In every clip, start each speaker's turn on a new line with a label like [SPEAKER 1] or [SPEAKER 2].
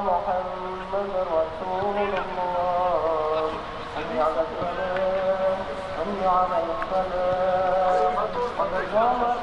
[SPEAKER 1] محمد رسول الله. حي على الفلاح حي على الفلاح. قد قامت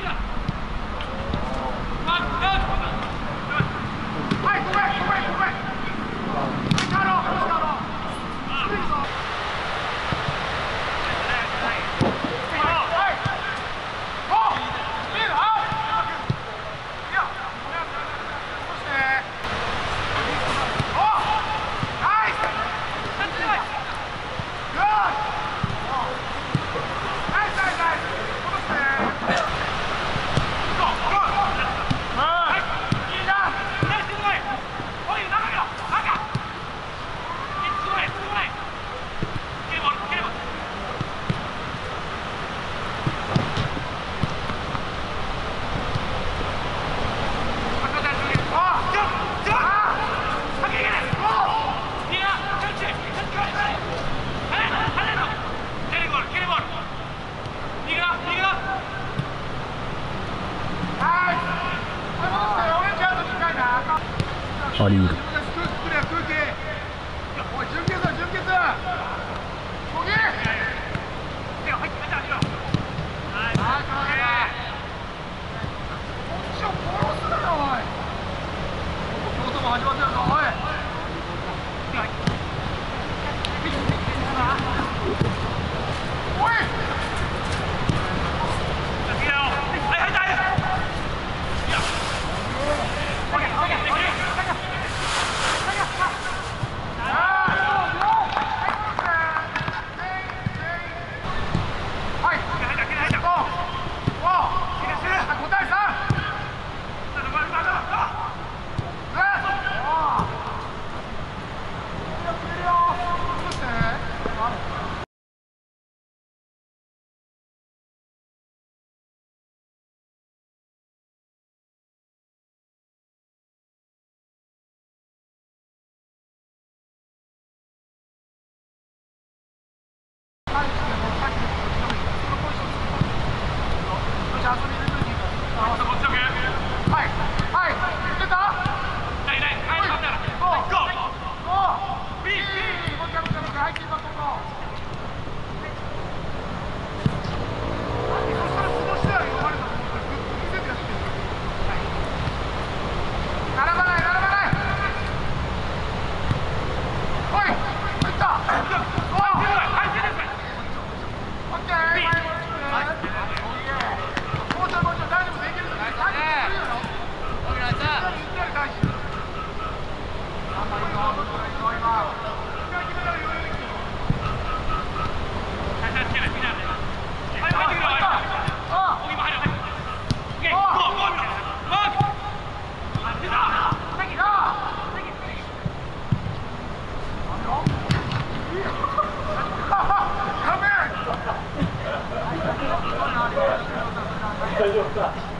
[SPEAKER 1] Come.
[SPEAKER 2] あり得る大丈夫か？